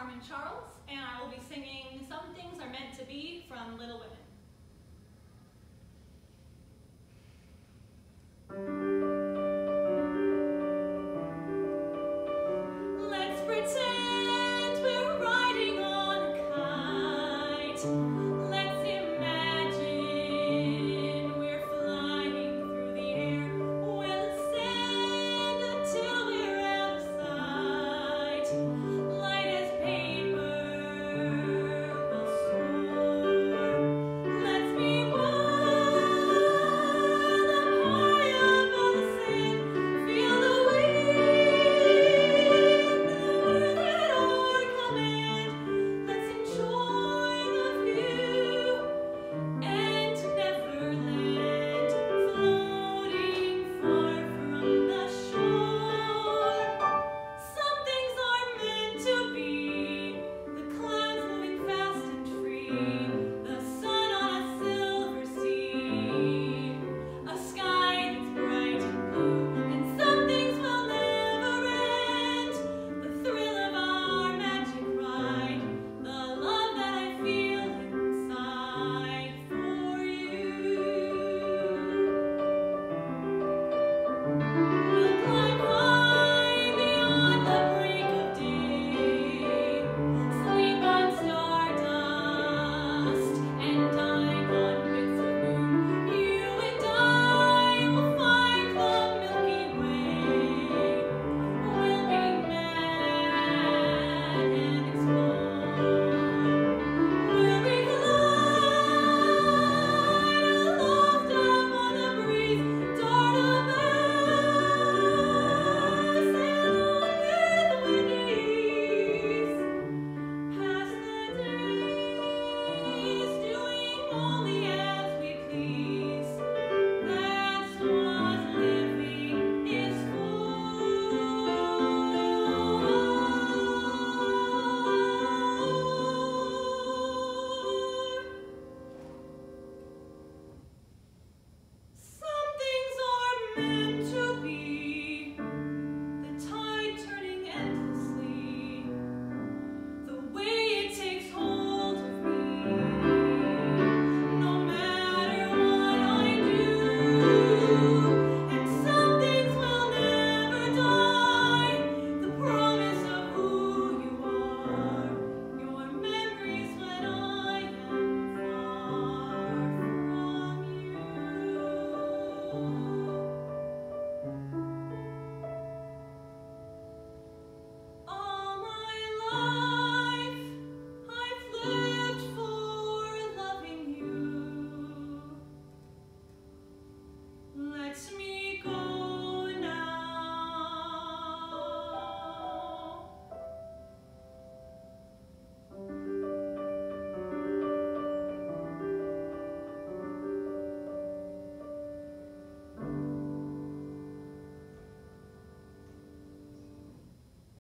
Carmen Charles, and I will be singing Some Things Are Meant to Be from Little Women. Let's pretend we're riding on a kite.